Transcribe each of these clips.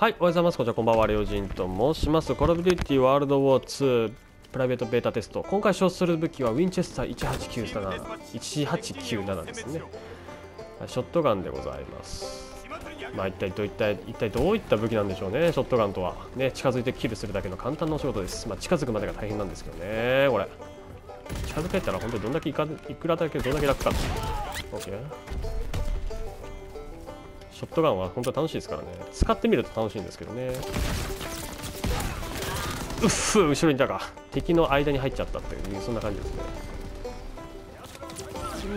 はい、おはようございます。こちらこんばんは、レオジンと申します。コラボデューティワールドウォー2プライベートベータテスト。今回使用する武器はウィンチェスター1897、1897ですね。ショットガンでございます。まあ一体どういった一体どういった武器なんでしょうね、ショットガンとは。ね、近づいてキルするだけの簡単なお仕事です。まあ近づくまでが大変なんですけどね、これ。近づけたら本当にどんだけいかいくらだけどんだけ楽か。OK。ショットガンは本当に楽しいですからね。使ってみると楽しいんですけどね。うっふ後ろにいたか。敵の間に入っちゃったっていうそんな感じですね。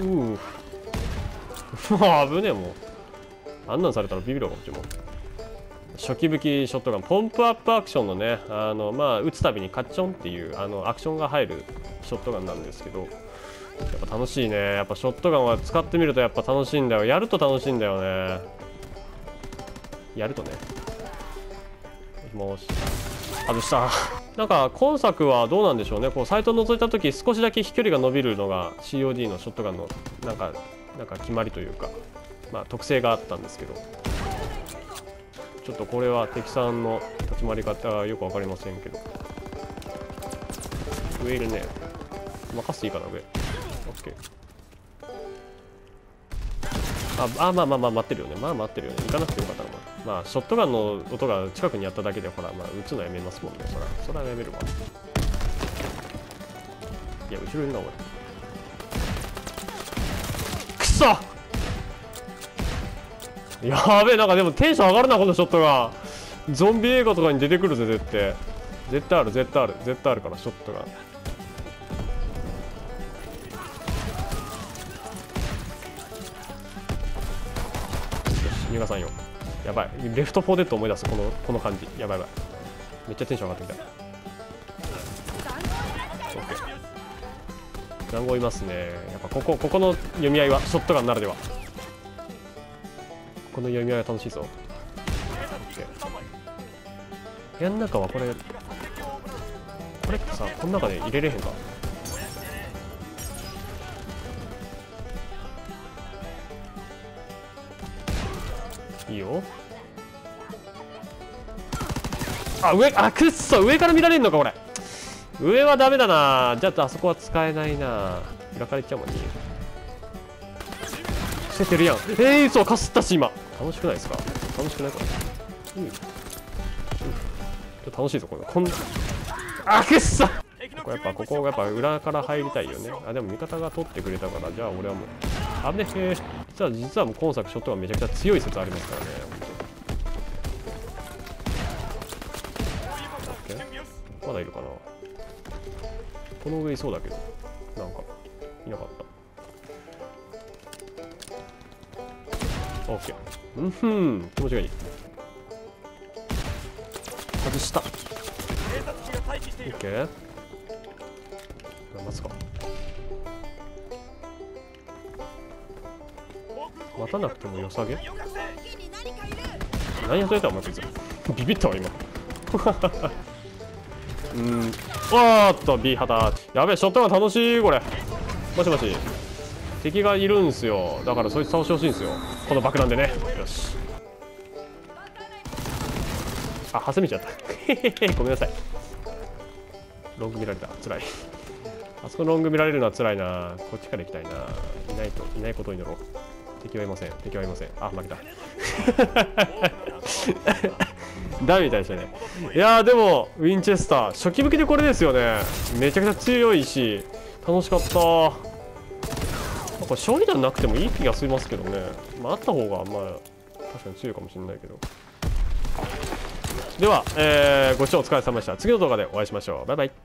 ううもう危ねえもう。あんなんされたらビビるわこっちも。初期武器ショットガンポンプアップアクションのねあのまあ撃つたびにカッチョンっていうあのアクションが入るショットガンなんですけどやっぱ楽しいね。やっぱショットガンは使ってみるとやっぱ楽しいんだよ。やると楽しいんだよね。やるとね。もし。外したなんか今作はどうなんでしょうね。こうサイトを覗いた時少しだけ飛距離が伸びるのが COD のショットガンのなんかなんか決まりというかまあ特性があったんですけど。ちょっとこれは敵さんの立ち回り方はよく分かりませんけど。上いるね。任せていいかな上 OK ああまあまあまあ待ってるよね。まあ待ってるよね。行かなくてよかったな。まあショットガンの音が近くにあっただけでほらまあ撃つのやめますもんね。そらそらやめるわ。いや後ろいるな俺くそ！やべえなんかでもテンション上がるなこのショットガンゾンビ映画とかに出てくるぜ絶対。絶対ある絶対ある。絶対あるからショットガンよし逃がさんよ。やばい。レフト4デッド思い出す。このこの感じ。やばいやばい。めっちゃテンション上がってきた。OK 団子いますね。やっぱここここの読み合いはショットガンならでは。この読み合いは楽しいぞ。部屋の中はこれこれってさこの中で入れれへんか。いいよ。あ上あくっそ上から見られるのかこれ。上はダメだな。じゃああそこは使えないな。開かれちゃうもんね。伏せてるやん。えー、そうかすったし今。楽しくないですか？楽しくないこれうん、うん、楽しいぞこれこんな。あくっそ。これやっぱここやっぱ裏から入りたいよね。あでも味方が取ってくれたからじゃあ俺はもう。あぶねえ。実は実はもう今作ショットがめちゃくちゃ強い説ありますからねまだいるかな？この上いそうだけどなんかいなかった。OK うんふん。気持ちがいい外した。OK 待つかたなくても良さげ？何やってたお前こいつビビったわ今。うん。わーっと B 旗やべえショットガン楽しいこれ。もしもし。敵がいるんすよ。だからそいつ倒してほしいんすよ。この爆弾でね。よし。あ挟みちゃった ごめんなさい。ロング見られた。辛い。あそこロング見られるのは辛いな。こっちから行きたいな。いないといないことに乗ろう。敵はいません。敵はいません。あ負けた。ダメみたいでしたね。いやーでもウィンチェスター初期武器でこれですよね。めちゃくちゃ強いし楽しかった。これ勝利弾なくてもいい気がしますけどね。まああった方がまあ確かに強いかもしれないけど。では、えー、ご視聴お疲れ様でした。次の動画でお会いしましょう。バイバイ。